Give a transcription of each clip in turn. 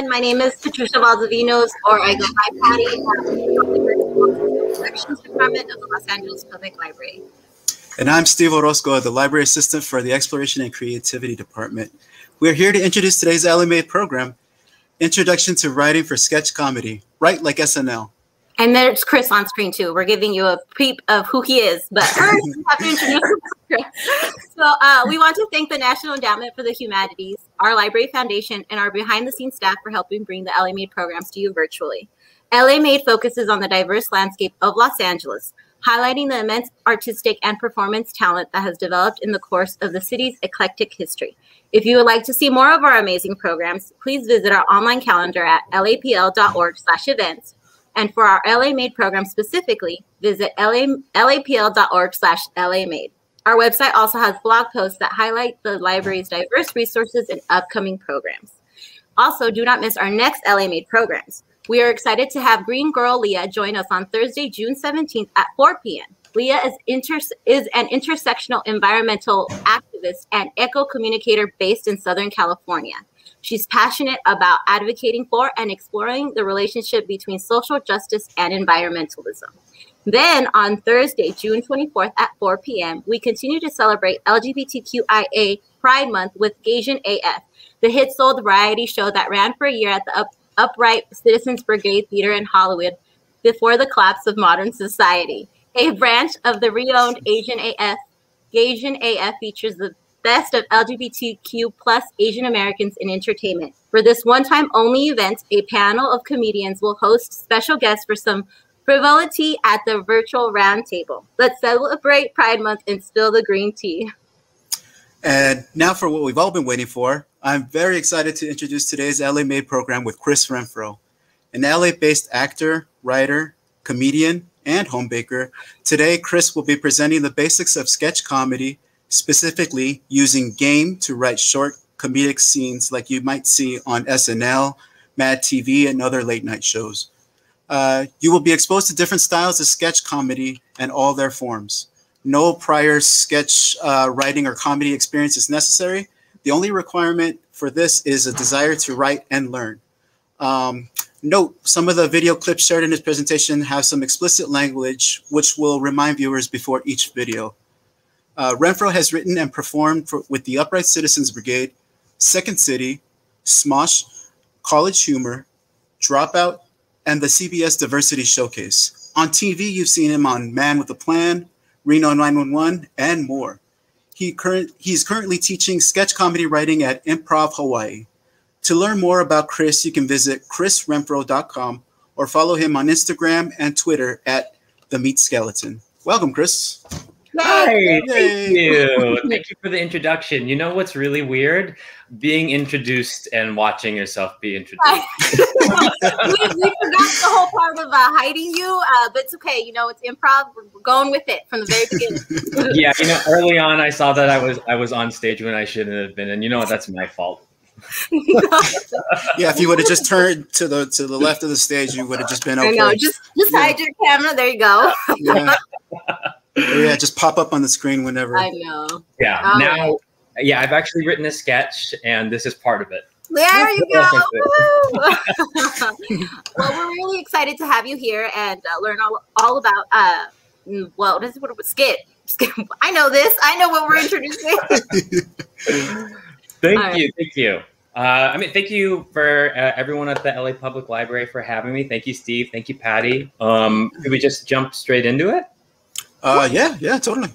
Everyone. My name is Patricia Valdovinos, or I go by Patty, Collections Department of the Los Angeles Public Library. And I'm Steve Orozco, the Library Assistant for the Exploration and Creativity Department. We're here to introduce today's LMA program, Introduction to Writing for Sketch Comedy, Write Like SNL. And there's Chris on screen too. We're giving you a peep of who he is, but first we have to introduce Chris. So uh, we want to thank the National Endowment for the Humanities, our Library Foundation, and our behind-the-scenes staff for helping bring the LA Made programs to you virtually. LA Made focuses on the diverse landscape of Los Angeles, highlighting the immense artistic and performance talent that has developed in the course of the city's eclectic history. If you would like to see more of our amazing programs, please visit our online calendar at lapl.org/events and for our LA Made program specifically, visit LA, lapl.org slash LAMade. Our website also has blog posts that highlight the library's diverse resources and upcoming programs. Also, do not miss our next LA Made programs. We are excited to have Green Girl Leah join us on Thursday, June 17th at 4 p.m. Leah is, inter- is an intersectional environmental activist and eco communicator based in Southern California. She's passionate about advocating for and exploring the relationship between social justice and environmentalism. Then on Thursday, June 24th at 4 p.m., we continue to celebrate LGBTQIA Pride Month with Gaysian AF, the hit sold variety show that ran for a year at the Up- Upright Citizens Brigade Theater in Hollywood before the collapse of modern society. A branch of the reowned Asian AF, Gaysian AF features the Best of LGBTQ plus Asian Americans in Entertainment. For this one-time only event, a panel of comedians will host special guests for some frivolity at the virtual roundtable. Let's celebrate Pride Month and spill the green tea. And now for what we've all been waiting for. I'm very excited to introduce today's LA Made program with Chris Renfro, an LA-based actor, writer, comedian, and home baker. Today, Chris will be presenting the basics of sketch comedy specifically using game to write short comedic scenes like you might see on SNL, Mad TV, and other late night shows. Uh, you will be exposed to different styles of sketch comedy and all their forms. No prior sketch uh, writing or comedy experience is necessary. The only requirement for this is a desire to write and learn. Um, note, some of the video clips shared in this presentation have some explicit language, which will remind viewers before each video. Uh, Renfro has written and performed for, with the Upright Citizens Brigade, Second City, Smosh, College Humor, Dropout, and the CBS Diversity Showcase. On TV, you've seen him on Man with a Plan, Reno 911, and more. He current, he's currently teaching sketch comedy writing at Improv Hawaii. To learn more about Chris, you can visit chrisrenfro.com or follow him on Instagram and Twitter at The Meat Skeleton. Welcome, Chris. Hi, thank you. thank you for the introduction. You know what's really weird? Being introduced and watching yourself be introduced. we, we, forgot the whole part of uh, hiding you, uh, but it's okay. You know, it's improv. We're going with it from the very beginning. yeah, you know, early on, I saw that I was I was on stage when I shouldn't have been, and you know what? That's my fault. yeah, if you would have just turned to the to the left of the stage, you would have just been okay. I know. Just just yeah. hide your camera. There you go. yeah. Yeah, just pop up on the screen whenever. I know. Yeah. All now, right. yeah, I've actually written a sketch, and this is part of it. There you go. well, we're really excited to have you here and uh, learn all, all about uh, mm, well, this is what it was skit. skit. I know this. I know what we're introducing. thank all you. Right. Thank you. Uh, I mean, thank you for uh, everyone at the LA Public Library for having me. Thank you, Steve. Thank you, Patty. Um, could we just jump straight into it? Uh, yeah, yeah, totally.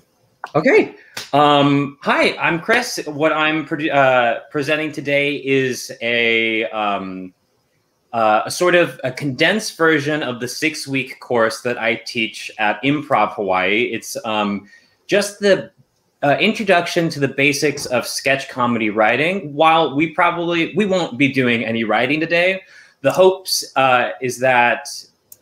Okay. Um, hi, I'm Chris. What I'm pre- uh, presenting today is a, um, uh, a sort of a condensed version of the six week course that I teach at Improv Hawaii. It's um, just the uh, introduction to the basics of sketch comedy writing. While we probably we won't be doing any writing today, the hopes uh, is that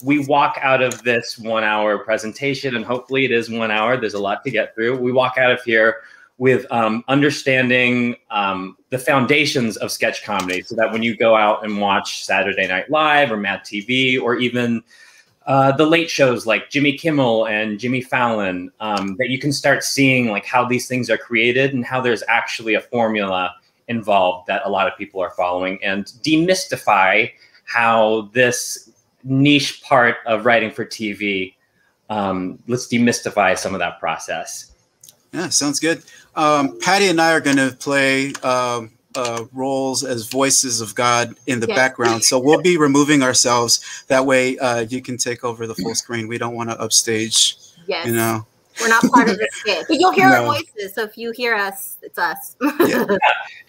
we walk out of this one hour presentation, and hopefully it is one hour. There's a lot to get through. We walk out of here with um, understanding um, the foundations of sketch comedy so that when you go out and watch Saturday Night Live or Mad TV or even uh, the late shows like Jimmy Kimmel and Jimmy Fallon, um, that you can start seeing like how these things are created and how there's actually a formula involved that a lot of people are following and demystify how this niche part of writing for TV. Um, let's demystify some of that process. Yeah, sounds good. Um, Patty and I are going to play um, uh, roles as voices of God in the yes. background. So we'll be removing ourselves. That way, uh, you can take over the full screen. We don't want to upstage. Yes. You know. We're not part of this skit, but you'll hear no. our voices. So if you hear us, it's us. yeah.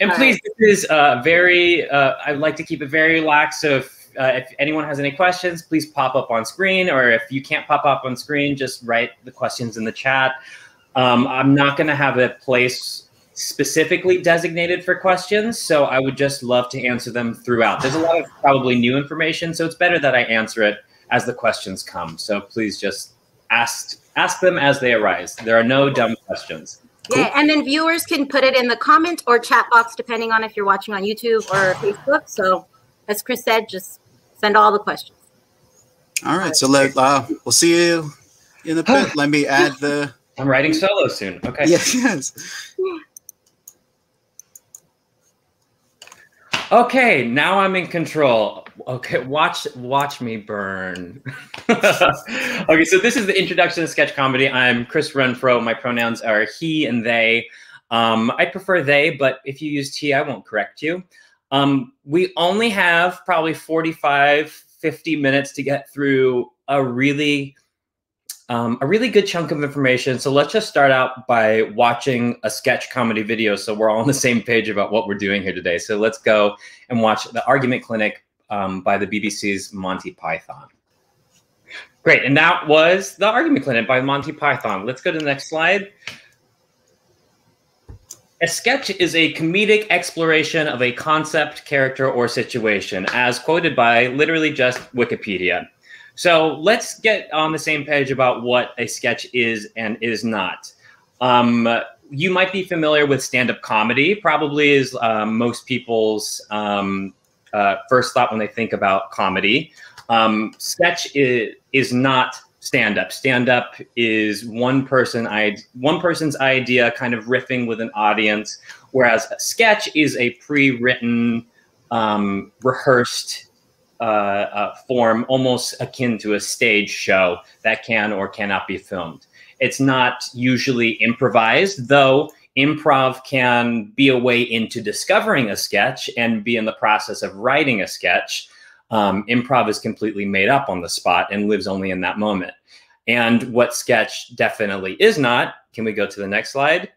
And All please, right. this is uh, very. Uh, I'd like to keep it very relaxed. So if, uh, if anyone has any questions, please pop up on screen. Or if you can't pop up on screen, just write the questions in the chat. Um, I'm not going to have a place specifically designated for questions, so I would just love to answer them throughout. There's a lot of probably new information, so it's better that I answer it as the questions come. So please just ask ask them as they arise. There are no dumb questions. Yeah, and then viewers can put it in the comment or chat box depending on if you're watching on YouTube or Facebook. So, as Chris said, just send all the questions. All right, so let uh, we'll see you in the pit. let me add the. I'm writing solo soon. Okay. Yes. Yes. Okay, now I'm in control. Okay, watch watch me burn. okay, so this is the introduction to sketch comedy. I'm Chris Renfro. My pronouns are he and they. Um, I prefer they, but if you use he, I won't correct you. Um, we only have probably 45, 50 minutes to get through a really um, a really good chunk of information. So let's just start out by watching a sketch comedy video so we're all on the same page about what we're doing here today. So let's go and watch The Argument Clinic um, by the BBC's Monty Python. Great, and that was The Argument Clinic by Monty Python. Let's go to the next slide. A sketch is a comedic exploration of a concept, character, or situation, as quoted by literally just Wikipedia. So let's get on the same page about what a sketch is and is not. Um, you might be familiar with stand-up comedy. Probably is um, most people's um, uh, first thought when they think about comedy. Um, sketch is, is not stand-up. Stand-up is one person I one person's idea, kind of riffing with an audience, whereas a sketch is a pre-written, um, rehearsed uh, uh, form almost akin to a stage show that can or cannot be filmed. It's not usually improvised, though improv can be a way into discovering a sketch and be in the process of writing a sketch. Um, improv is completely made up on the spot and lives only in that moment. And what sketch definitely is not, can we go to the next slide?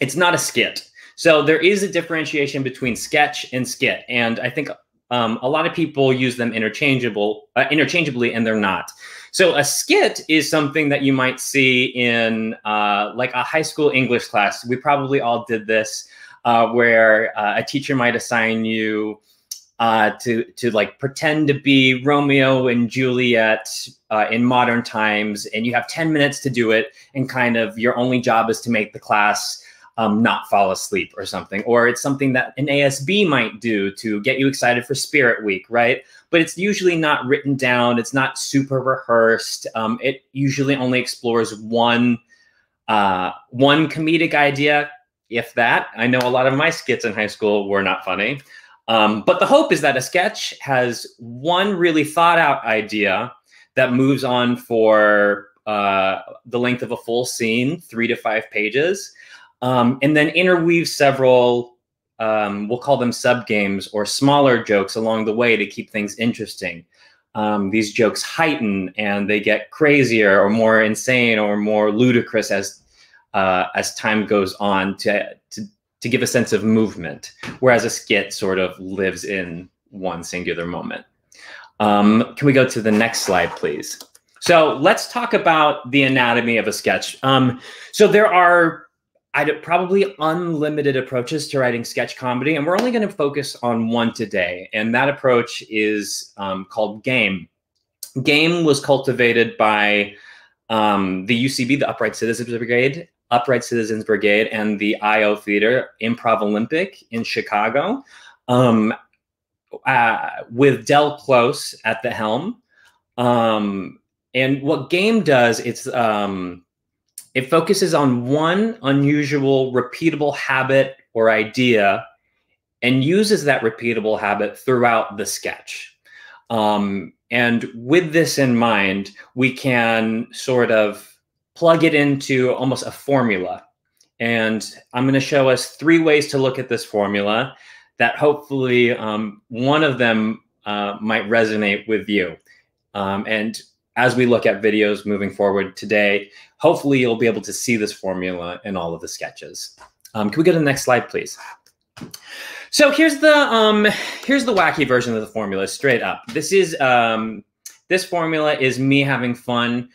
It's not a skit. So there is a differentiation between sketch and skit. And I think um, a lot of people use them interchangeable, uh, interchangeably, and they're not. So a skit is something that you might see in uh, like a high school English class. We probably all did this, uh, where uh, a teacher might assign you uh, to to like pretend to be Romeo and Juliet uh, in modern times, and you have ten minutes to do it, and kind of your only job is to make the class um, not fall asleep or something. Or it's something that an ASB might do to get you excited for Spirit Week, right? But it's usually not written down. It's not super rehearsed. Um, it usually only explores one uh, one comedic idea, if that. I know a lot of my skits in high school were not funny. Um, but the hope is that a sketch has one really thought out idea that moves on for uh, the length of a full scene, three to five pages um, and then interweave several, um, we'll call them sub games or smaller jokes along the way to keep things interesting. Um, these jokes heighten and they get crazier or more insane or more ludicrous as uh, as time goes on to, to to give a sense of movement, whereas a skit sort of lives in one singular moment. Um, can we go to the next slide, please? So let's talk about the anatomy of a sketch. Um, so there are I'd probably unlimited approaches to writing sketch comedy, and we're only going to focus on one today. And that approach is um, called game. Game was cultivated by um, the UCB, the Upright Citizens Brigade, Upright Citizens Brigade, and the IO Theater Improv Olympic in Chicago, um, uh, with Del Close at the helm. Um, and what game does, it's um, it focuses on one unusual, repeatable habit or idea and uses that repeatable habit throughout the sketch. Um, and with this in mind, we can sort of plug it into almost a formula. And I'm going to show us three ways to look at this formula that hopefully um, one of them uh, might resonate with you. Um, and as we look at videos moving forward today, hopefully you'll be able to see this formula in all of the sketches. Um, can we go to the next slide, please? So here's the um, here's the wacky version of the formula, straight up. This is um, this formula is me having fun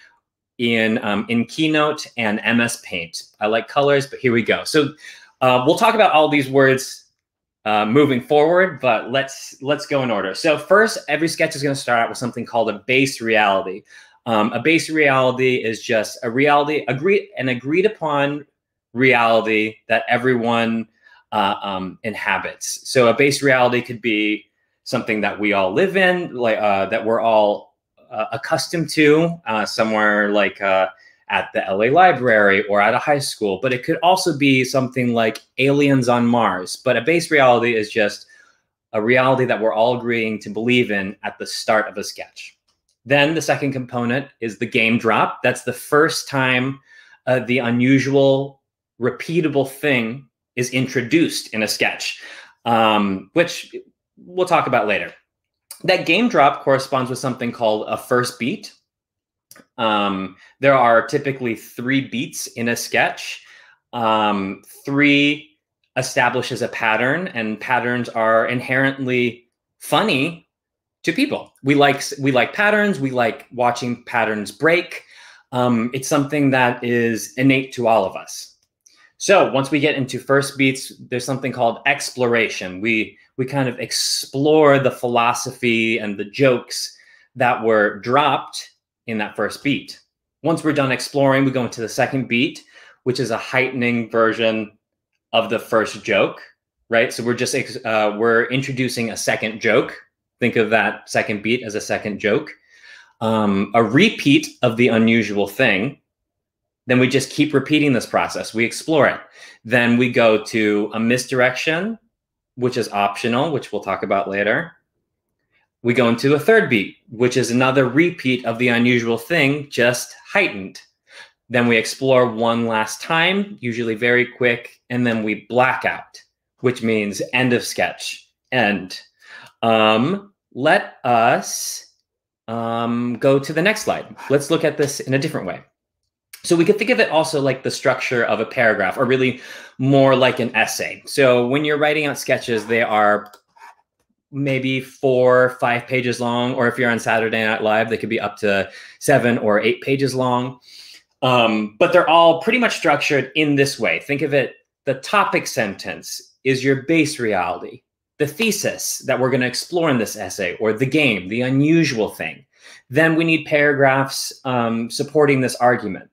in um, in Keynote and MS Paint. I like colors, but here we go. So uh, we'll talk about all these words uh, moving forward, but let's let's go in order. So first, every sketch is going to start out with something called a base reality. Um, a base reality is just a reality agreed an agreed upon reality that everyone uh, um, inhabits. So a base reality could be something that we all live in, like uh, that we're all uh, accustomed to, uh, somewhere like uh, at the LA Library or at a high school. But it could also be something like aliens on Mars. But a base reality is just a reality that we're all agreeing to believe in at the start of a sketch. Then the second component is the game drop. That's the first time uh, the unusual, repeatable thing is introduced in a sketch, um, which we'll talk about later. That game drop corresponds with something called a first beat. Um, there are typically three beats in a sketch. Um, three establishes a pattern, and patterns are inherently funny to people. We like we like patterns. We like watching patterns break. Um, it's something that is innate to all of us. So once we get into first beats, there's something called exploration. We we kind of explore the philosophy and the jokes that were dropped in that first beat. Once we're done exploring, we go into the second beat, which is a heightening version of the first joke, right? So we're just uh, we're introducing a second joke. Think of that second beat as a second joke. Um, a repeat of the unusual thing, then we just keep repeating this process. We explore it. Then we go to a misdirection, which is optional, which we'll talk about later. We go into a third beat, which is another repeat of the unusual thing, just heightened. Then we explore one last time, usually very quick, and then we black out, which means end of sketch, end. Um, let us um, go to the next slide. Let's look at this in a different way. So we could think of it also like the structure of a paragraph, or really more like an essay. So when you're writing out sketches, they are maybe four, five pages long, or if you're on Saturday Night Live, they could be up to seven or eight pages long. Um, but they're all pretty much structured in this way. Think of it the topic sentence is your base reality, the thesis that we're going to explore in this essay, or the game, the unusual thing. Then we need paragraphs um, supporting this argument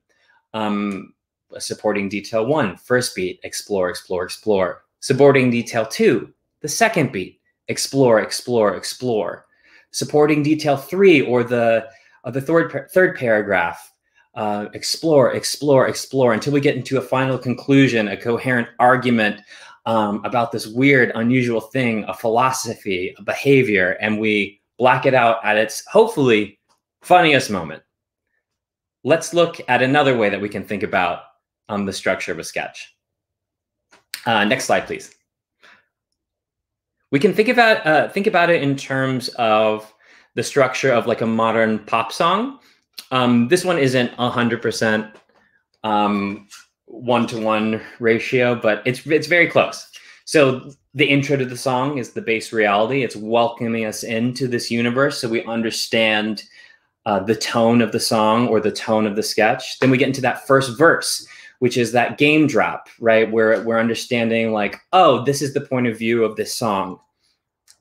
um, supporting detail one, first beat, explore, explore, explore. Supporting detail two, the second beat, explore, explore, explore. Supporting detail three or the uh, the third third paragraph, uh, explore, explore, explore until we get into a final conclusion, a coherent argument um, about this weird, unusual thing, a philosophy, a behavior, and we black it out at its hopefully funniest moment let's look at another way that we can think about um, the structure of a sketch. Uh, next slide, please. We can think about uh, think about it in terms of the structure of like a modern pop song. Um, this one isn't hundred percent um, one to one ratio, but it's it's very close. So the intro to the song is the base reality. It's welcoming us into this universe, so we understand uh, the tone of the song or the tone of the sketch. Then we get into that first verse, which is that game drop, right? Where we're understanding, like, oh, this is the point of view of this song.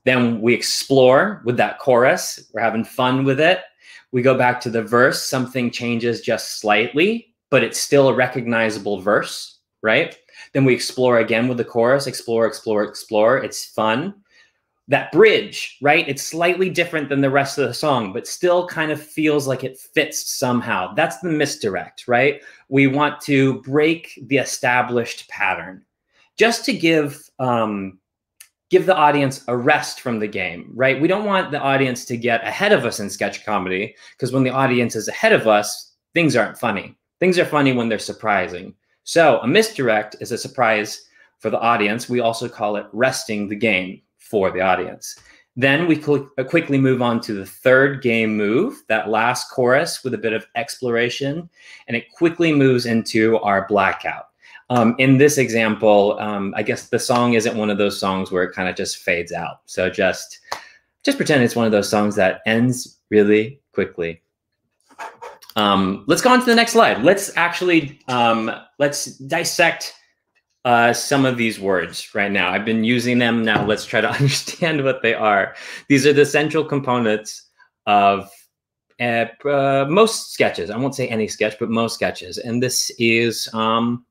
Then we explore with that chorus. We're having fun with it. We go back to the verse. Something changes just slightly, but it's still a recognizable verse, right? Then we explore again with the chorus, explore, explore, explore. It's fun that bridge, right? It's slightly different than the rest of the song, but still kind of feels like it fits somehow. That's the misdirect, right? We want to break the established pattern. Just to give um, give the audience a rest from the game, right? We don't want the audience to get ahead of us in sketch comedy because when the audience is ahead of us, things aren't funny. Things are funny when they're surprising. So a misdirect is a surprise for the audience. We also call it resting the game for the audience. Then we uh, quickly move on to the third game move, that last chorus with a bit of exploration, and it quickly moves into our blackout. Um, in this example, um, I guess the song isn't one of those songs where it kind of just fades out. So just just pretend it's one of those songs that ends really quickly. Um, let's go on to the next slide. Let's actually um, let's dissect uh, some of these words right now. I've been using them now. Let's try to understand what they are. These are the central components of uh, uh, most sketches. I won't say any sketch, but most sketches. And this is um,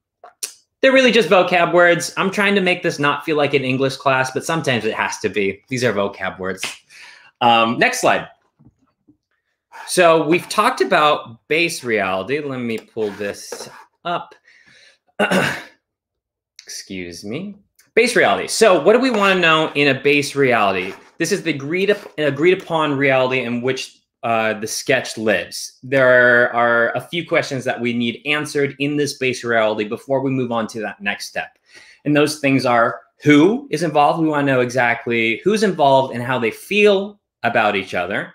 they're really just vocab words. I'm trying to make this not feel like an English class, but sometimes it has to be. These are vocab words. Um, next slide. So we've talked about base reality. Let me pull this up. Excuse me. Base reality. So what do we want to know in a base reality? This is the agreed, up, agreed upon reality in which uh, the sketch lives. There are a few questions that we need answered in this base reality before we move on to that next step. And those things are who is involved. We want to know exactly who's involved and how they feel about each other.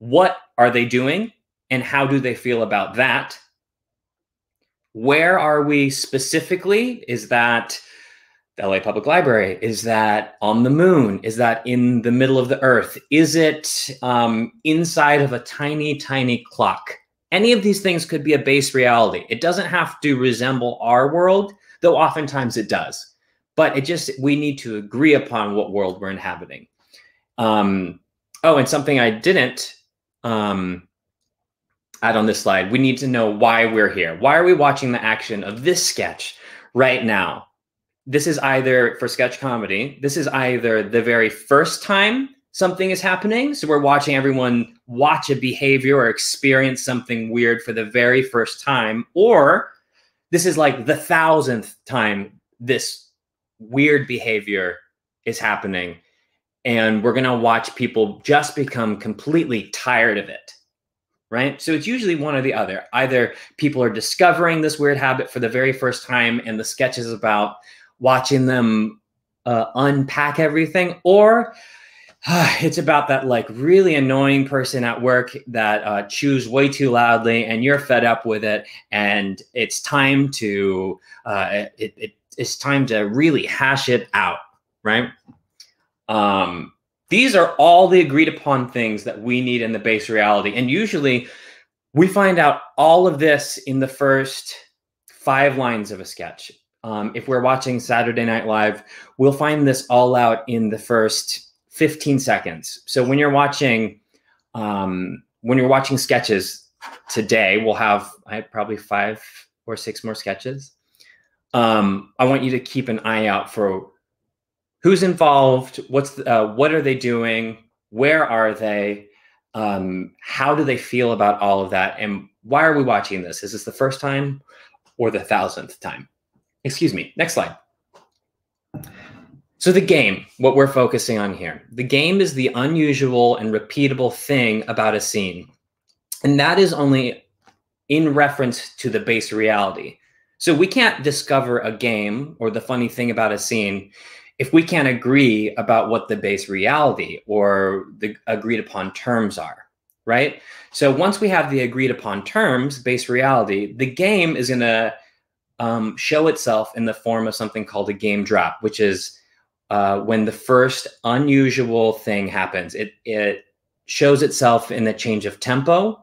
What are they doing and how do they feel about that? Where are we specifically? Is that the LA Public Library? Is that on the moon? Is that in the middle of the earth? Is it um, inside of a tiny, tiny clock? Any of these things could be a base reality. It doesn't have to resemble our world, though oftentimes it does. But it just, we need to agree upon what world we're inhabiting. Um, oh, and something I didn't um, add on this slide, we need to know why we're here. Why are we watching the action of this sketch right now? this is either for sketch comedy, this is either the very first time something is happening. So we're watching everyone watch a behavior or experience something weird for the very first time, or this is like the thousandth time this weird behavior is happening. And we're going to watch people just become completely tired of it. Right. So it's usually one or the other. Either people are discovering this weird habit for the very first time, and the sketch is about watching them uh, unpack everything, or uh, it's about that like really annoying person at work that uh, chews way too loudly, and you're fed up with it, and it's time to uh, it, it, it's time to really hash it out, right? Um, these are all the agreed upon things that we need in the base reality, and usually we find out all of this in the first five lines of a sketch um, if we're watching Saturday Night Live, we'll find this all out in the first 15 seconds. So when you're watching, um, when you're watching sketches today, we'll have I have probably five or six more sketches. Um, I want you to keep an eye out for who's involved, what's uh, what are they doing, where are they, um, how do they feel about all of that, and why are we watching this? Is this the first time or the thousandth time? Excuse me. Next slide. So the game, what we're focusing on here. The game is the unusual and repeatable thing about a scene. And that is only in reference to the base reality. So we can't discover a game or the funny thing about a scene if we can't agree about what the base reality or the agreed upon terms are, right? So once we have the agreed upon terms, base reality, the game is going to um, show itself in the form of something called a game drop, which is uh, when the first unusual thing happens. It it shows itself in the change of tempo.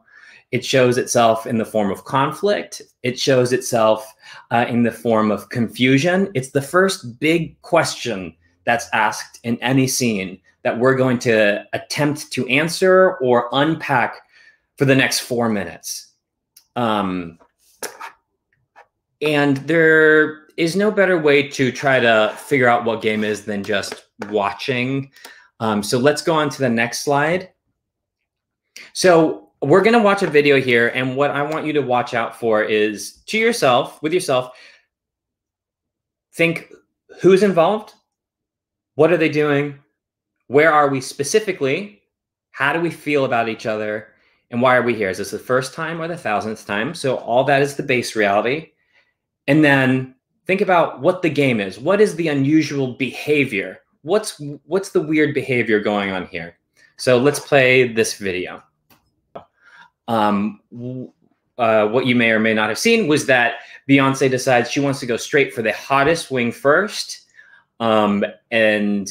It shows itself in the form of conflict. It shows itself uh, in the form of confusion. It's the first big question that's asked in any scene that we're going to attempt to answer or unpack for the next four minutes. Um, and there is no better way to try to figure out what game is than just watching. Um, so let's go on to the next slide. So we're going to watch a video here. And what I want you to watch out for is to yourself, with yourself, think who's involved, What are they doing? Where are we specifically? How do we feel about each other? And why are we here? Is this the first time or the thousandth time? So all that is the base reality. And then think about what the game is. What is the unusual behavior? What's what's the weird behavior going on here? So let's play this video. Um, uh, what you may or may not have seen was that Beyonce decides she wants to go straight for the hottest wing first, um, and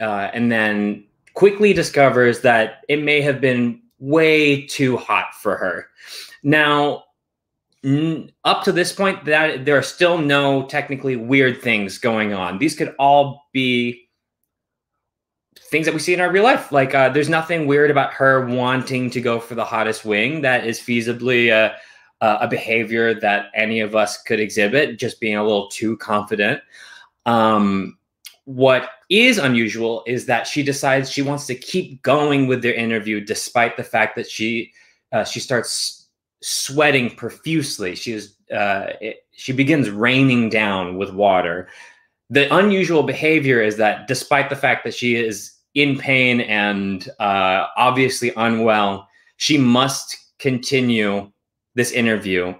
uh, and then quickly discovers that it may have been way too hot for her. Now, up to this point, that there are still no technically weird things going on. These could all be things that we see in our real life. Like, uh, there's nothing weird about her wanting to go for the hottest wing. That is feasibly a, a behavior that any of us could exhibit, just being a little too confident. Um, what is unusual is that she decides she wants to keep going with their interview despite the fact that she uh, she starts sweating profusely. She is uh, it, she begins raining down with water. The unusual behavior is that despite the fact that she is in pain and uh, obviously unwell, she must continue this interview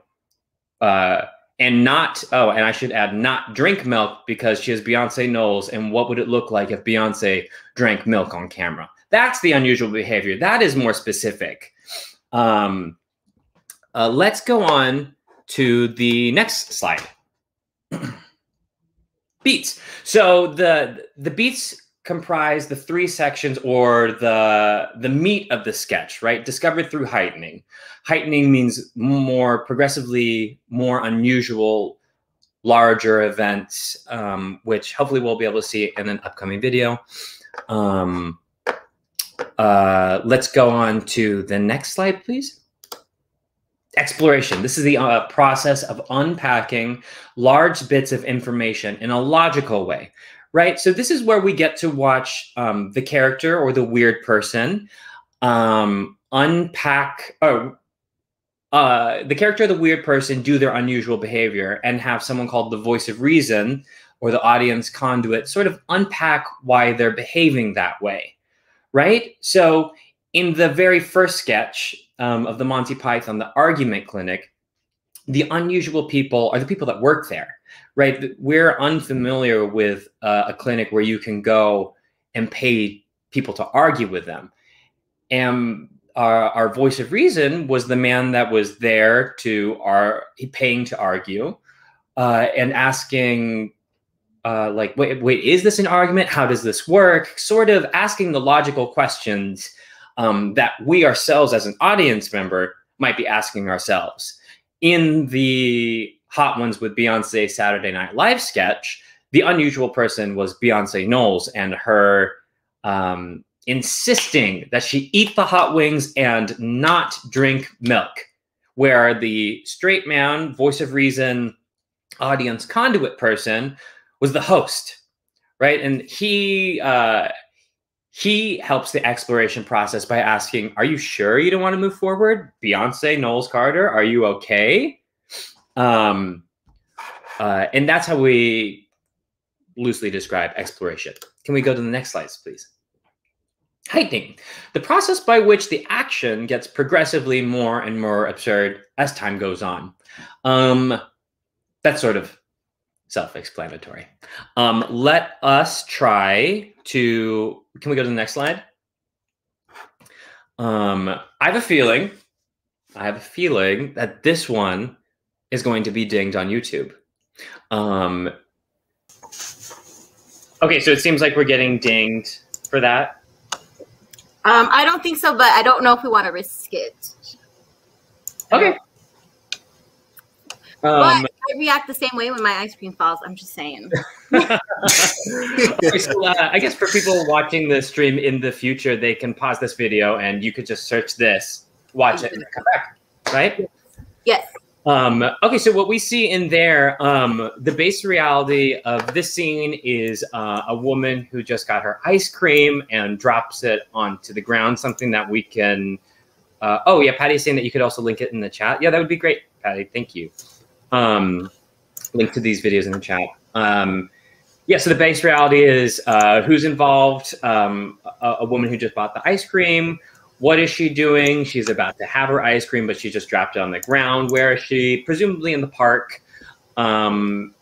uh, and not oh and i should add not drink milk because she has beyonce knowles and what would it look like if beyonce drank milk on camera? That's the unusual behavior. That is more specific. Um, uh, let's go on to the next slide. Beats. So the the beats comprise the three sections or the the meat of the sketch right? Discovered through heightening. Heightening means more progressively more unusual larger events um, which hopefully we'll be able to see in an upcoming video. Um, uh, let's go on to the next slide please. Exploration. This is the uh, process of unpacking large bits of information in a logical way right? So this is where we get to watch um, the character or the weird person um, unpack or uh, the character of the weird person do their unusual behavior and have someone called the voice of reason or the audience conduit sort of unpack why they're behaving that way, right? So in the very first sketch um, of the Monty Python, the argument clinic, the unusual people are the people that work there right? We're unfamiliar with uh, a clinic where you can go and pay people to argue with them. And our, our voice of reason was the man that was there to our paying to argue uh, and asking uh, like wait wait is this an argument how does this work sort of asking the logical questions um, that we ourselves as an audience member might be asking ourselves in the Hot Ones with Beyonce Saturday Night Live sketch, the unusual person was Beyonce Knowles and her um, insisting that she eat the hot wings and not drink milk, where the straight man, voice of reason, audience conduit person was the host, right? And he uh, he helps the exploration process by asking, "Are you sure you don't want to move forward, Beyonce Knowles Carter? Are you okay?" Um, uh, and that's how we loosely describe exploration. Can we go to the next slides, please? Heightening, the process by which the action gets progressively more and more absurd as time goes on. Um, that's sort of self-explanatory. Um, let us try to, can we go to the next slide? Um, I have a feeling, I have a feeling that this one is going to be dinged on YouTube. Um, okay, so it seems like we're getting dinged for that. Um, I don't think so, but I don't know if we want to risk it. Okay. but um, I react the same way when my ice cream falls. I'm just saying. okay, so, uh, I guess for people watching the stream in the future, they can pause this video and you could just search this, watch it, and come back, right? Yes. Um, okay, so what we see in there, um, the base reality of this scene is uh, a woman who just got her ice cream and drops it onto the ground, something that we can. Uh, oh, yeah, Patty's saying that you could also link it in the chat. Yeah, that would be great, Patty. Thank you. Um, link to these videos in the chat. Um, yeah, so the base reality is uh, who's involved. Um, a, a, woman who just bought the ice cream. What is she doing? She's about to have her ice cream, but she just dropped it on the ground. Where is she? Presumably in the park. Um,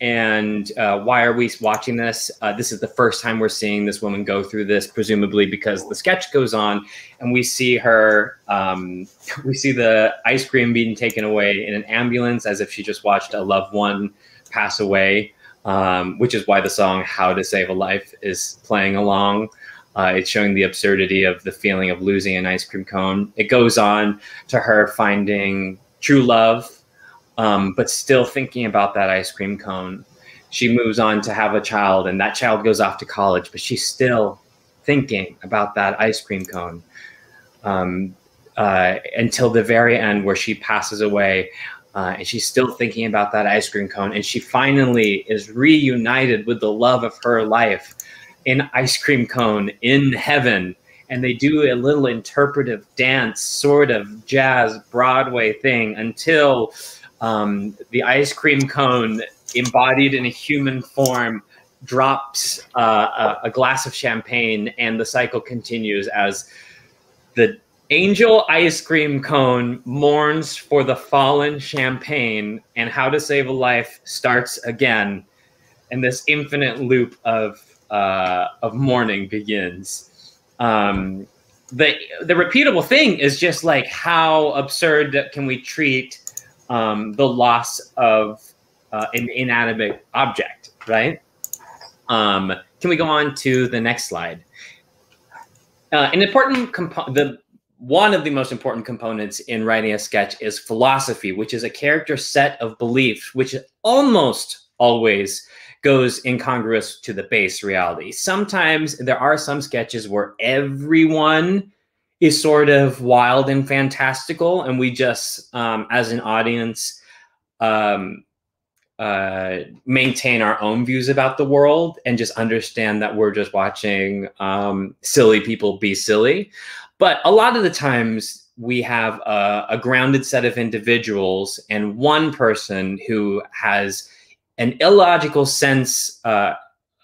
and uh, why are we watching this? Uh, this is the first time we're seeing this woman go through this, presumably because the sketch goes on, and we see her. Um, we see the ice cream being taken away in an ambulance, as if she just watched a loved one pass away. Um, which is why the song "How to Save a Life" is playing along. Uh, it's showing the absurdity of the feeling of losing an ice cream cone. It goes on to her finding true love um, but still thinking about that ice cream cone. She moves on to have a child, and that child goes off to college, but she's still thinking about that ice cream cone um, uh, until the very end, where she passes away. Uh, and she's still thinking about that ice cream cone. And she finally is reunited with the love of her life in ice cream cone in heaven. And they do a little interpretive dance, sort of jazz Broadway thing until um, the ice cream cone embodied in a human form drops uh, a, a, glass of champagne and the cycle continues as the angel ice cream cone mourns for the fallen champagne and how to save a life starts again and this infinite loop of uh, of mourning begins um, the the repeatable thing is just like how absurd can we treat um, the loss of uh, an inanimate object, right? Um, can we go on to the next slide? Uh, an important component, the one of the most important components in writing a sketch is philosophy, which is a character set of beliefs, which almost always goes incongruous to the base reality. Sometimes there are some sketches where everyone is sort of wild and fantastical, and we just, um, as an audience, um, uh, maintain our own views about the world and just understand that we're just watching um, silly people be silly. But a lot of the times, we have a, a grounded set of individuals and one person who has an illogical sense uh,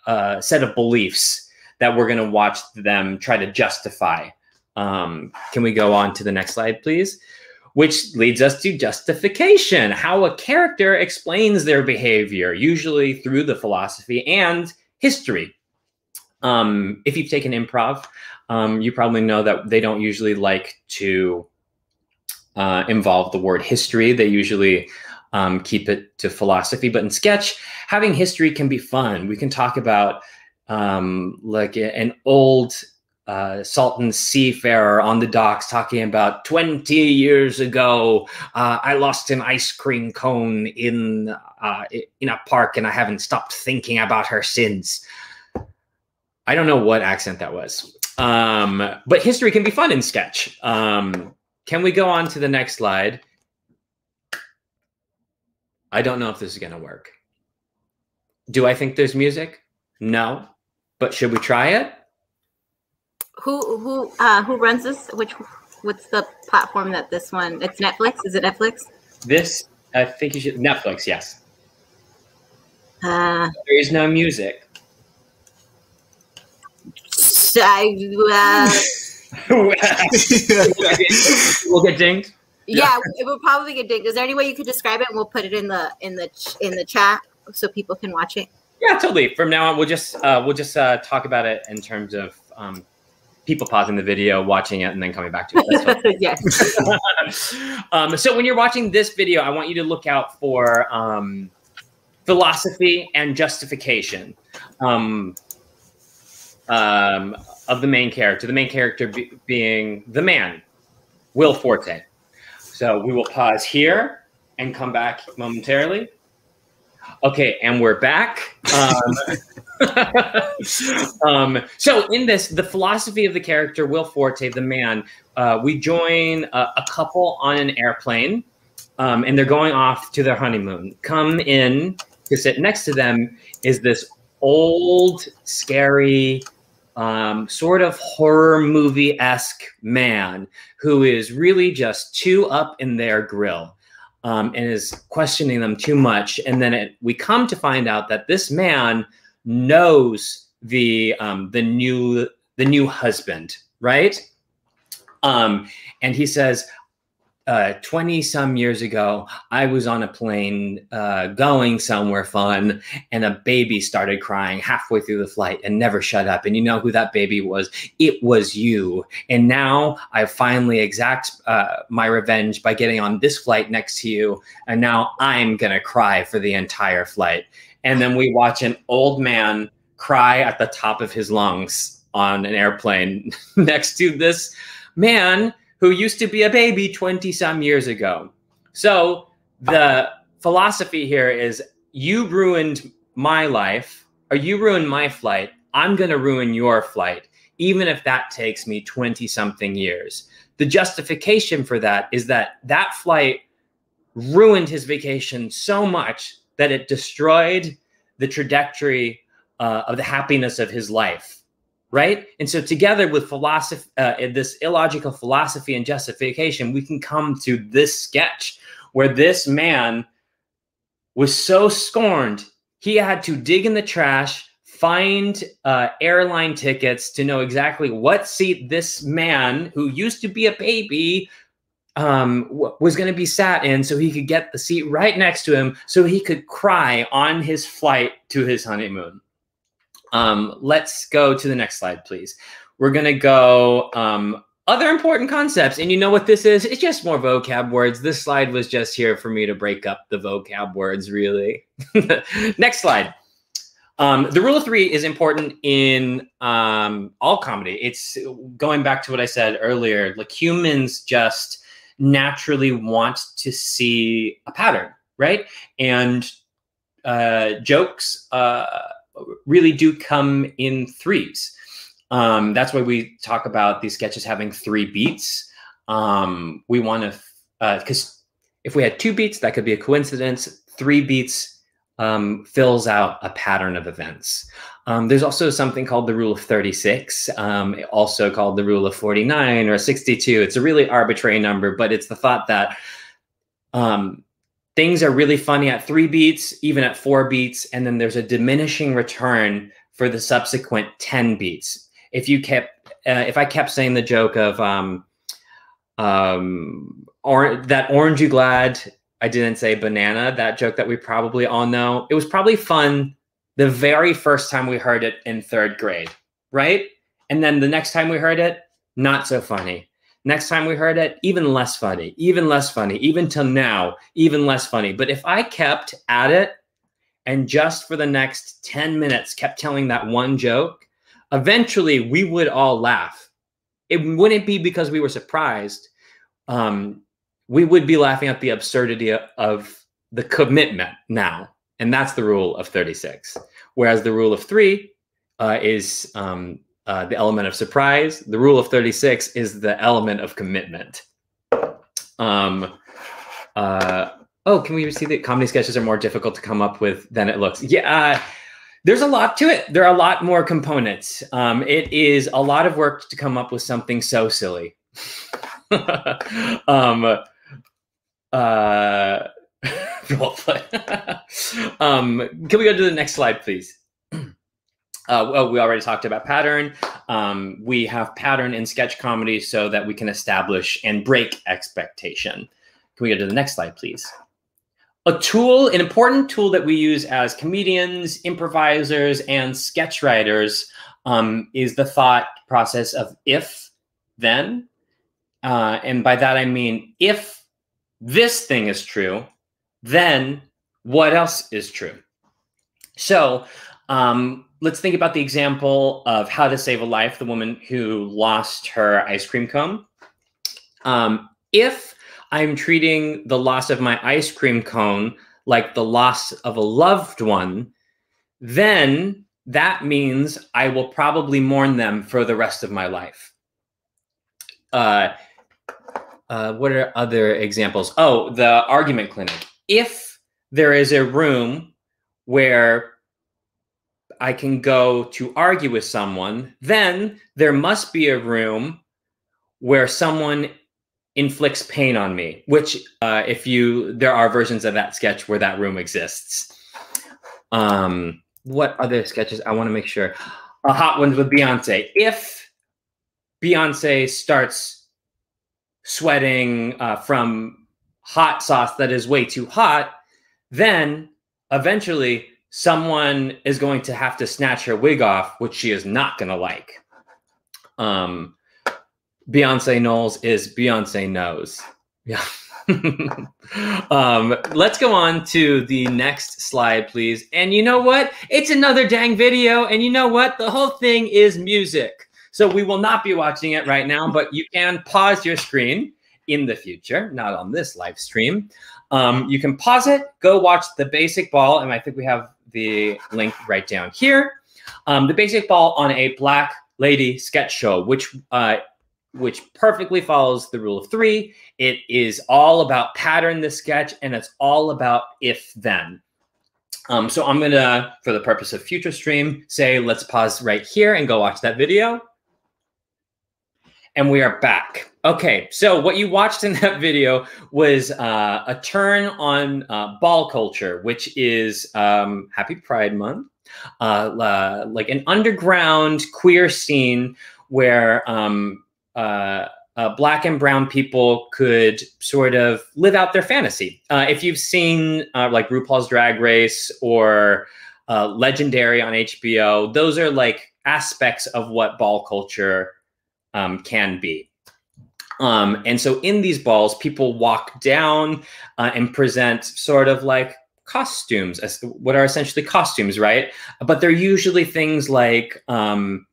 uh, set of beliefs that we're going to watch them try to justify um, can we go on to the next slide, please? Which leads us to justification, how a character explains their behavior, usually through the philosophy and history. Um, if you've taken improv, um, you probably know that they don't usually like to uh, involve the word history. They usually um, keep it to philosophy. But in sketch, having history can be fun. We can talk about um, like an old uh, Sultan seafarer on the docks talking about 20 years ago, uh, I lost an ice cream cone in uh, in a park and I haven't stopped thinking about her since. I don't know what accent that was. Um, but history can be fun in sketch. Um, can we go on to the next slide? I don't know if this is going to work. Do I think there's music? No. But should we try it? who who uh who runs this? Which what's the platform that this one? It's Netflix. Is it Netflix? This I think you should Netflix. Yes. Uh, there is no music. I, uh, we'll get dinged. Yeah, it will probably get dinged. Is there any way you could describe it? and We'll put it in the in the in the chat so people can watch it. Yeah, totally. From now on, we'll just uh, we'll just uh, talk about it in terms of um, people pausing the video, watching it, and then coming back to it. yes. um, so when you're watching this video, I want you to look out for um, philosophy and justification um, um of the main character. The main character be being the man, Will Forte. So we will pause here and come back momentarily. Okay, and we're back. Um, um, so in this, the philosophy of the character Will Forte, the man, uh, we join a, a, couple on an airplane, um, and they're going off to their honeymoon. Come in to sit next to them is this old, scary, um, sort of horror movie esque man who is really just too up in their grill. um, and is questioning them too much. And then it, we come to find out that this man knows the um, the new the new husband, right? Um, and he says, 20 uh, some years ago, I was on a plane uh, going somewhere fun, and a baby started crying halfway through the flight and never shut up. And you know who that baby was? It was you. And now I finally exact uh, my revenge by getting on this flight next to you. And now I'm going to cry for the entire flight. And then we watch an old man cry at the top of his lungs on an airplane next to this man who used to be a baby 20 some years ago. So the philosophy here is you ruined my life or you ruined my flight. I'm going to ruin your flight, even if that takes me 20 something years. The justification for that is that that flight ruined his vacation so much that it destroyed the trajectory uh, of the happiness of his life right? And so together with philosophy, uh, this illogical philosophy and justification, we can come to this sketch where this man was so scorned, he had to dig in the trash, find uh, airline tickets to know exactly what seat this man, who used to be a baby, um, was going to be sat in so he could get the seat right next to him so he could cry on his flight to his honeymoon. Um, let's go to the next slide, please. We're going to go um, other important concepts. And you know what this is? It's just more vocab words. This slide was just here for me to break up the vocab words, really. next slide. Um, the rule of three is important in um, all comedy. It's going back to what I said earlier. Like humans just naturally want to see a pattern, right? And uh, jokes uh, really do come in threes. Um, that's why we talk about these sketches having three beats. Um, we want to, because uh, if we had two beats, that could be a coincidence. Three beats um, fills out a pattern of events. Um, there's also something called the rule of 36, um, also called the rule of 49 or 62. It's a really arbitrary number, but it's the thought that um, things are really funny at three beats, even at four beats, and then there's a diminishing return for the subsequent 10 beats. If you kept, uh, if I kept saying the joke of, um, um, or that orange you glad, I didn't say banana, that joke that we probably all know, it was probably fun the very first time we heard it in third grade, right? And then the next time we heard it, not so funny. Next time we heard it, even less funny, even less funny, even till now, even less funny. But if I kept at it and just for the next 10 minutes kept telling that one joke, eventually we would all laugh. It wouldn't be because we were surprised. Um, we would be laughing at the absurdity of the commitment now. And that's the rule of 36. Whereas the rule of three uh, is um, uh, the element of surprise. The rule of 36 is the element of commitment. Um, uh, oh, can we see that comedy sketches are more difficult to come up with than it looks? Yeah, uh, there's a lot to it. There are a lot more components. Um, it is a lot of work to come up with something so silly. um, uh, um, can we go to the next slide, please? Uh, well, we already talked about pattern. Um, we have pattern in sketch comedy so that we can establish and break expectation. Can we go to the next slide, please? A tool, an important tool that we use as comedians, improvisers, and sketch writers um, is the thought process of if, then. Uh, and by that, I mean, if this thing is true, then what else is true? So um, let's think about the example of how to save a life, the woman who lost her ice cream cone. Um, if I'm treating the loss of my ice cream cone like the loss of a loved one, then that means I will probably mourn them for the rest of my life. Uh, uh, what are other examples? Oh, the argument clinic. If there is a room where I can go to argue with someone, then there must be a room where someone inflicts pain on me. Which, uh, if you, there are versions of that sketch where that room exists. Um, what other sketches? I want to make sure. A hot ones with Beyonce. If Beyonce starts sweating uh, from hot sauce that is way too hot, then eventually someone is going to have to snatch her wig off, which she is not going to like. Um, Beyonce Knowles is Beyonce knows. Yeah. um, let's go on to the next slide, please. And you know what? It's another dang video. And you know what? The whole thing is music. So we will not be watching it right now, but you can pause your screen in the future, not on this live stream. Um, you can pause it, go watch the basic ball, and I think we have the link right down here. Um, the basic ball on a black lady sketch show, which uh, which perfectly follows the rule of three. It is all about pattern the sketch, and it's all about if then. Um, so I'm gonna, for the purpose of future stream, say let's pause right here and go watch that video. And we are back. Okay, so what you watched in that video was uh, a turn on uh, ball culture, which is um, Happy Pride Month, uh, like an underground queer scene where um, uh, uh, black and brown people could sort of live out their fantasy. Uh, if you've seen like RuPaul's Drag Race or Legendary on HBO, those are like aspects of what ball culture um, can be. Um, and so in these balls, people walk down uh, and present sort of like costumes, as what are essentially costumes, right? But they're usually things like um,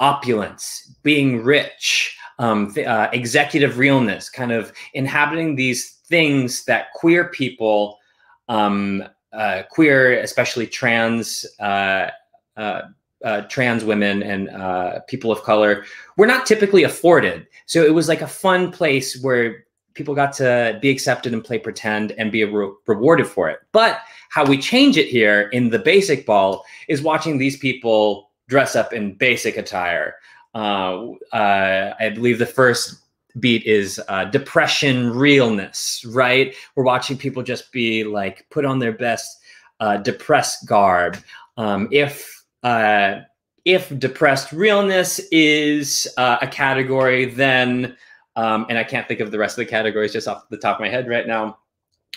opulence, being rich, um, uh, executive realness, kind of inhabiting these things that queer people, um, uh, queer, especially trans, uh, trans women and uh, people of color, were not typically afforded. So it was like a fun place where people got to be accepted and play pretend and be re rewarded for it. But how we change it here in the basic ball is watching these people dress up in basic attire. Uh, uh, I believe the first beat is uh, depression realness, right? We're watching people just be like put on their best uh, depressed garb. Um, if uh, if depressed realness is uh, a category, then um, and I can't think of the rest of the categories just off the top of my head right now.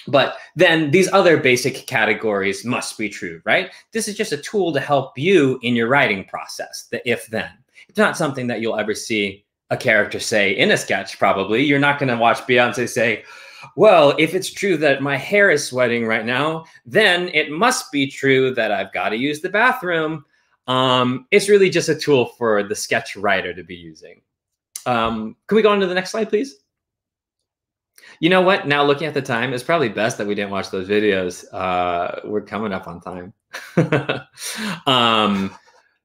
But then these other basic categories must be true, right? This is just a tool to help you in your writing process, the if then. It's not something that you'll ever see a character say in a sketch, probably. You're not going to watch Beyonce say, well, if it's true that my hair is sweating right now, then it must be true that I've got to use the bathroom. Um, it's really just a tool for the sketch writer to be using. Um, can we go on to the next slide, please? You know what? Now looking at the time, it's probably best that we didn't watch those videos. Uh, we're coming up on time. um,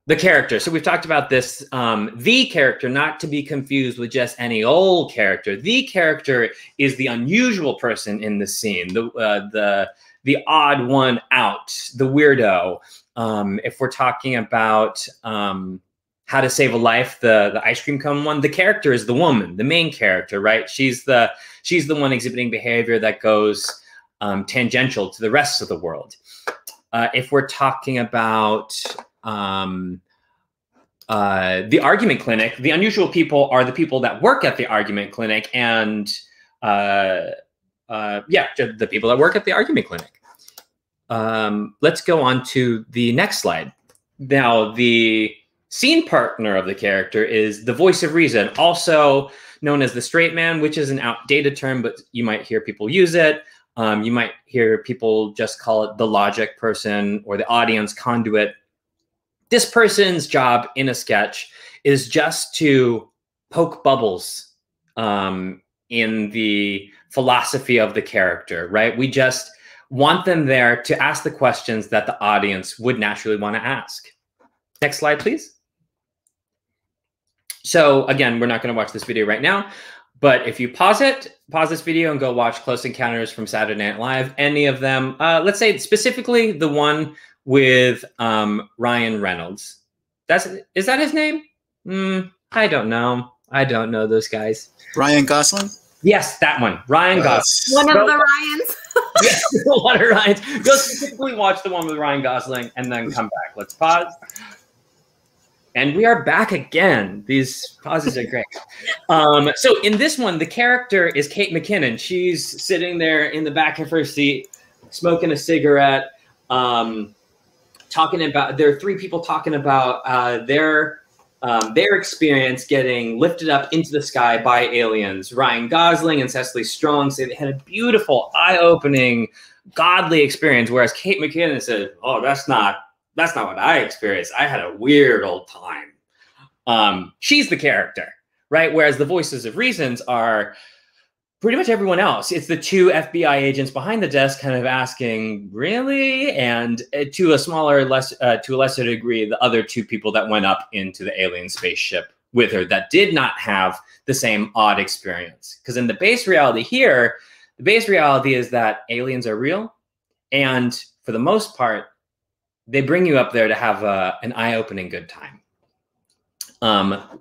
the character. So we've talked about this. Um, the character, not to be confused with just any old character. The character is the unusual person in the scene, the uh, the the odd one out, the weirdo. Um, if we're talking about um, how to Save a Life, the the ice cream cone one. The character is the woman, the main character, right? She's the she's the one exhibiting behavior that goes um, tangential to the rest of the world. Uh, if we're talking about um, uh, the argument clinic, the unusual people are the people that work at the argument clinic, and uh, uh yeah, the people that work at the argument clinic. Um, let's go on to the next slide. Now the Scene partner of the character is the voice of reason, also known as the straight man, which is an outdated term, but you might hear people use it. Um, you might hear people just call it the logic person or the audience conduit. This person's job in a sketch is just to poke bubbles um, in the philosophy of the character, right? We just want them there to ask the questions that the audience would naturally want to ask. Next slide, please. So again, we're not going to watch this video right now, but if you pause it, pause this video and go watch Close Encounters from Saturday Night Live, any of them, uh, let's say specifically the one with um, Ryan Reynolds. That's is that his name? Mm, I don't know. I don't know those guys. Ryan Gosling. Yes, that one. Ryan Gosling. One of the Ryans. yes, one of Ryan's. Go specifically watch the one with Ryan Gosling and then come back. Let's pause. And we are back again. These pauses are great. Um, so in this one, the character is Kate McKinnon. She's sitting there in the back of her seat, smoking a cigarette, um, talking about. There are three people talking about uh, their um, their experience getting lifted up into the sky by aliens. Ryan Gosling and Cecily Strong say they had a beautiful, eye-opening, godly experience, whereas Kate McKinnon said, "Oh, that's not that's not what I experienced. I had a weird old time. Um, she's the character, right? Whereas the voices of reasons are pretty much everyone else. It's the two FBI agents behind the desk, kind of asking, "Really?" And uh, to a smaller, less, uh, to a lesser degree, the other two people that went up into the alien spaceship with her that did not have the same odd experience. Because in the base reality here, the base reality is that aliens are real, and for the most part, they bring you up there to have a, an eye-opening good time. Um,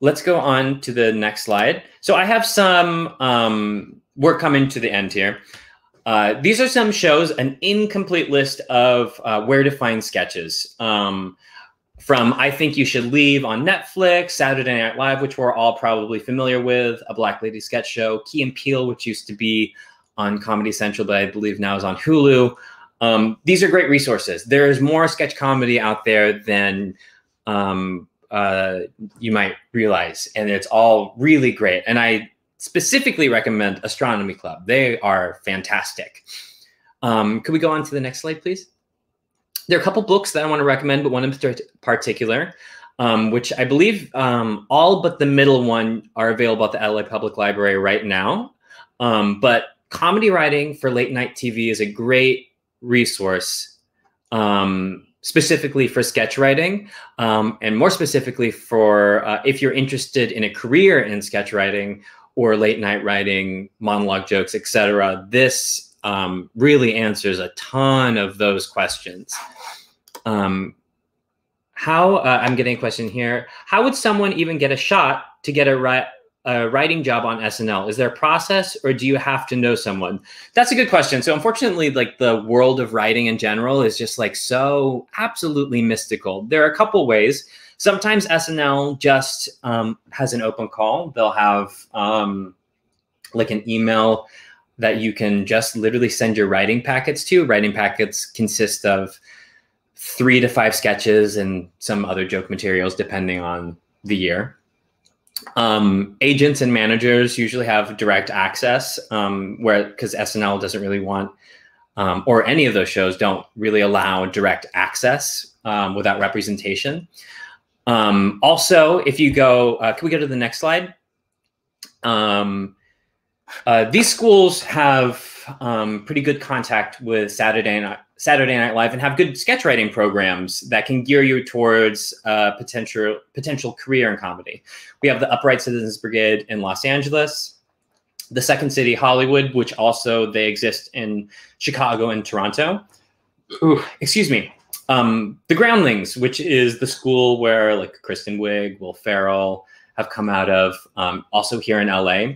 let's go on to the next slide. So I have some, um, we're coming to the end here. Uh, these are some shows, an incomplete list of uh, where to find sketches. Um, from I Think You Should Leave on Netflix, Saturday Night Live, which we're all probably familiar with, a Black Lady sketch show, Key and Peele, which used to be on Comedy Central, but I believe now is on Hulu. Um, these are great resources. There is more sketch comedy out there than um, uh, you might realize, and it's all really great. And I specifically recommend Astronomy Club. They are fantastic. Um, could we go on to the next slide, please? There are a couple books that I want to recommend, but one in particular, um, which I believe um, all but the middle one are available at the LA Public Library right now. Um, but comedy writing for late night TV is a great resource um, specifically for sketch writing um, and more specifically for uh, if you're interested in a career in sketch writing or late night writing monologue jokes etc this um, really answers a ton of those questions. Um, how uh, i'm getting a question here. How would someone even get a shot to get a right a writing job on SNL? Is there a process or do you have to know someone? That's a good question. So unfortunately, like the world of writing in general is just like so absolutely mystical. There are a couple ways. Sometimes SNL just um, has an open call. They'll have um, like an email that you can just literally send your writing packets to. Writing packets consist of three to five sketches and some other joke materials depending on the year um, agents and managers usually have direct access, um, where because SNL doesn't really want, um, or any of those shows don't really allow direct access um, without representation. Um, also, if you go, uh, can we go to the next slide? Um, uh, these schools have pretty good contact with Saturday Night Saturday Night Live and have good sketch writing programs that can gear you towards a potential potential career in comedy. We have the Upright Citizens Brigade in Los Angeles, the Second City Hollywood, which also they exist in Chicago and Toronto. Ooh, excuse me. Um, the Groundlings, which is the school where like Kristen Wiig, Will Ferrell have come out of, um, also here in LA.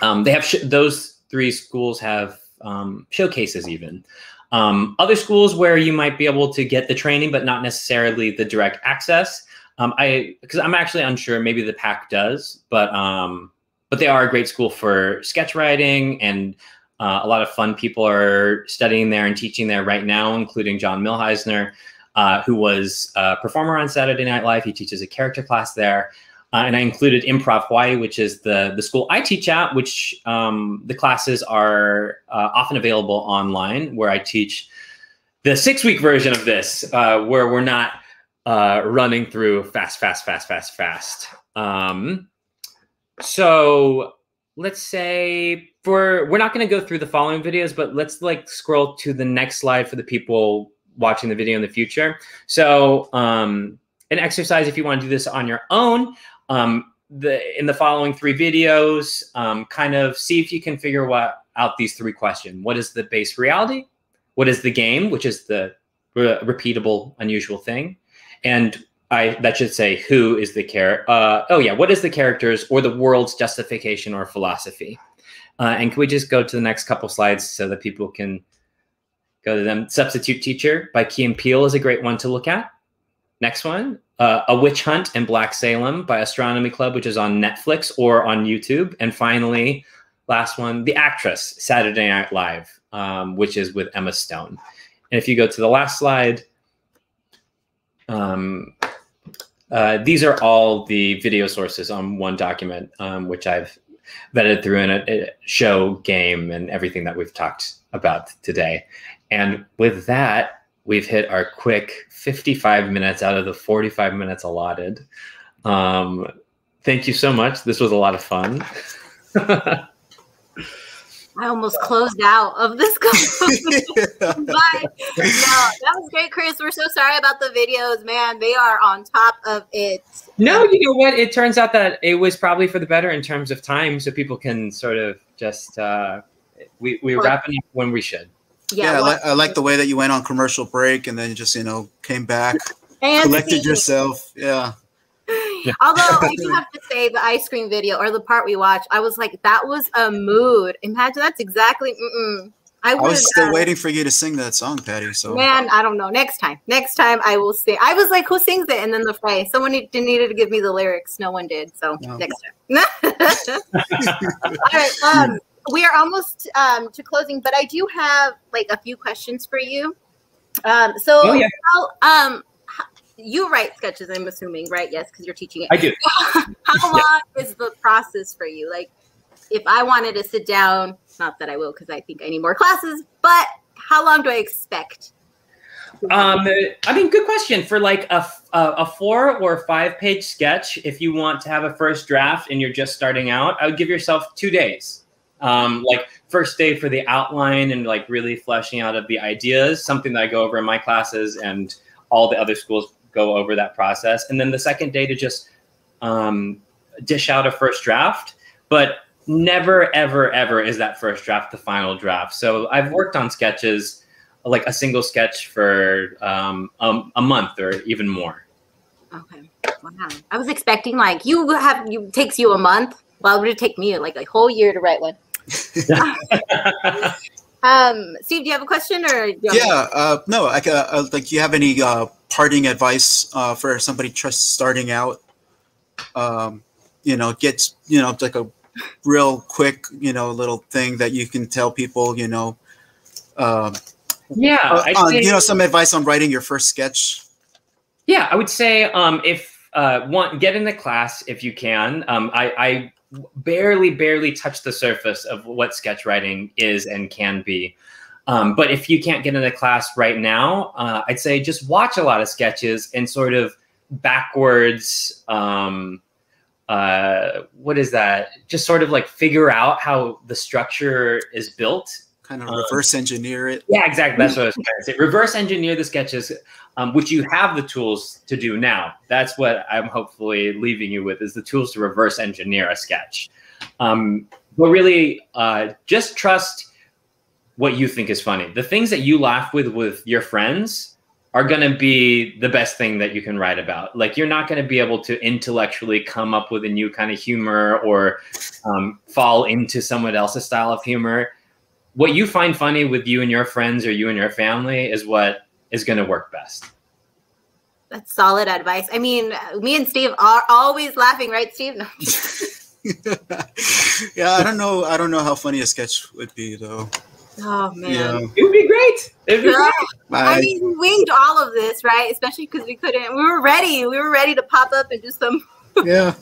Um, they have those three schools have um, showcases even. Um, other schools where you might be able to get the training, but not necessarily the direct access. Um, I because I'm actually unsure. Maybe the pack does, but um, but they are a great school for sketch writing, and uh, a lot of fun people are studying there and teaching there right now, including John Milhiser, uh, who was a performer on Saturday Night Live. He teaches a character class there. Uh, and I included Improv Hawaii, which is the the school I teach at, which um, the classes are uh, often available online, where I teach the six week version of this, uh, where we're not uh, running through fast, fast, fast, fast, fast. Um, so let's say for we're not going to go through the following videos, but let's like scroll to the next slide for the people watching the video in the future. So um, an exercise if you want to do this on your own um, the in the following three videos, um, kind of see if you can figure what, out these three questions. What is the base reality? What is the game, which is the re repeatable, unusual thing? And I that should say who is the character. Uh, oh yeah, what is the character's or the world's justification or philosophy? Uh, and can we just go to the next couple slides so that people can go to them? Substitute Teacher by Key and is a great one to look at. Next one, uh, A Witch Hunt in Black Salem by Astronomy Club, which is on Netflix or on YouTube. And finally, last one, The Actress, Saturday Night Live, um, which is with Emma Stone. And if you go to the last slide, um, uh, these are all the video sources on one document, um, which I've vetted through in a, a, show, game, and everything that we've talked about today. And with that, we've hit our quick 55 minutes out of the 45 minutes allotted. Um, thank you so much. This was a lot of fun. I almost closed out of this but no, that was great, Chris. We're so sorry about the videos, man. They are on top of it. No, you know what? It turns out that it was probably for the better in terms of time, so people can sort of just uh, we we're wrapping up when we should. Yeah, yeah I, li- I like the way that you went on commercial break and then just you know came back, and collected yourself. Yeah. Although I do have to say, the ice cream video or the part we watched, I was like, that was a mood. Imagine that's exactly. Mm-mm. I, would, I, was still uh, waiting for you to sing that song, Patty. So man, I don't know. Next time, next time I will sing. I was like, who sings it? And then the phrase. Someone needed to give me the lyrics. No one did. So no. next time. All right. Um, we are almost um, to closing, but I do have like a few questions for you. Um, so, oh, yeah. how, um, you write sketches, I'm assuming, right? Yes, because you're teaching it. I do. How long yeah. is the process for you? Like, if I wanted to sit down, not that I will, because I think I need more classes, but how long do I expect? Um, I mean, good question. For like a, a, a four or five page sketch, if you want to have a first draft and you're just starting out, I would give yourself two days. Um, like first day for the outline and like really fleshing out of the ideas, something that I go over in my classes and all the other schools go over that process. And then the second day to just um, dish out a first draft. But never, ever, ever is that first draft the final draft. So I've worked on sketches, like a single sketch for um, a, a month or even more. Okay. Wow. I was expecting like you have you takes you a month. Well, would it would take me like a whole year to write one. Um, Steve, do you have a question or? Yeah. Uh, no. Like, uh, uh, like, you have any uh, parting advice uh, for somebody just starting out? Um, you know, gets you know like a real quick you know little thing that you can tell people. You know, um, yeah, on, say, you know some advice on writing your first sketch. Yeah, I would say um, if uh, one get in the class if you can. Um, I, I barely barely touch the surface of what sketch writing is and can be. Um, but if you can't get into class right now, uh, I'd say just watch a lot of sketches and sort of backwards. Um, uh, what is that? Just sort of like figure out how the structure is built. Kind of reverse um, engineer it. Yeah, exactly. That's what I was trying to say. Reverse engineer the sketches, um, which you have the tools to do now. That's what I'm hopefully leaving you with is the tools to reverse engineer a sketch. Um, but really, uh, just trust what you think is funny. The things that you laugh with with your friends are going to be the best thing that you can write about. Like you're not going to be able to intellectually come up with a new kind of humor or um, fall into someone else's style of humor. What you find funny with you and your friends or you and your family is what is going to work best. That's solid advice. I mean, me and Steve are always laughing, right, Steve? No. yeah, I don't know. I don't know how funny a sketch would be, though. Oh man, yeah. it would be great. It'd be yeah. great. I mean, we winged all of this, right? Especially because we couldn't. We were ready. We were ready to pop up and do some. yeah,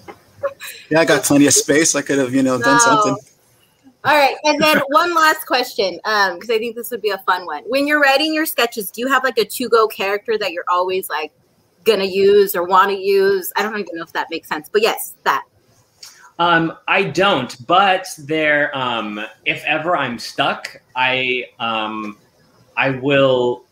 yeah. I got plenty of space. I could have, you know, no. done something. All right, and then one last question, um, because I think this would be a fun one. When you're writing your sketches, do you have like a to-go character that you're always like gonna use or want to use? I don't even know if that makes sense, but yes, that. Um, I don't, but there, um, if ever I'm stuck, I, um, I will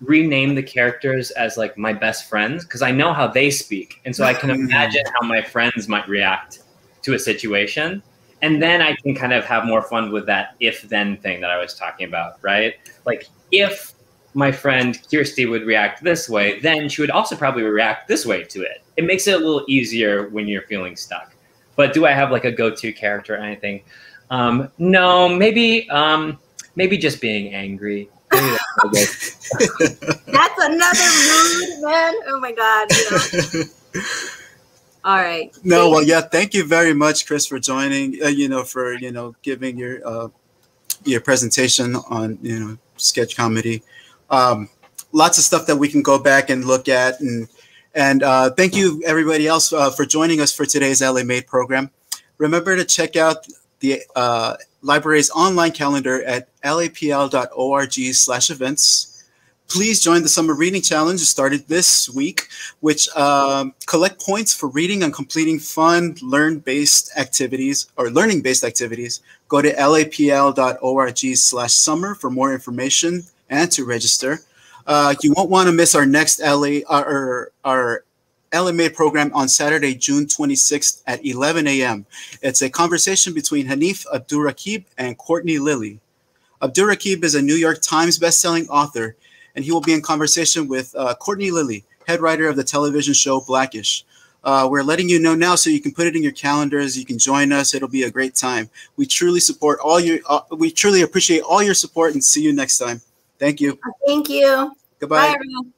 rename the characters as like my best friends because I know how they speak, and so I can imagine how my friends might react to a situation, and then I can kind of have more fun with that if then thing that I was talking about, right? Like if my friend Kirsty would react this way, then she would also probably react this way to it. It makes it a little easier when you're feeling stuck. But do I have like a go-to character or anything? Um, no, maybe um, maybe just being angry. That's, that's another mood, man. Oh my god. Yeah. All right. No, well, yeah. Thank you very much, Chris, for joining. Uh, you know, for you know giving your uh, your presentation on you know sketch comedy. Um, lots of stuff that we can go back and look at, and and uh, thank you everybody else uh, for joining us for today's LA Made program. Remember to check out the uh, library's online calendar at lapl.org/events please join the summer reading challenge started this week which um, collect points for reading and completing fun learn-based activities or learning-based activities go to lapl.org slash summer for more information and to register uh, you won't want to miss our next la our, our LMA program on Saturday, June 26th at 11 a.m. It's a conversation between Hanif Abdurraqib and Courtney Lilly. Abdurraqib is a New York Times bestselling author and he will be in conversation with uh, Courtney Lilly, head writer of the television show Blackish. Uh, we're letting you know now so you can put it in your calendars. You can join us. It'll be a great time. We truly support all your, uh, we truly appreciate all your support and see you next time. Thank you. Thank you. Goodbye. Bye, everyone.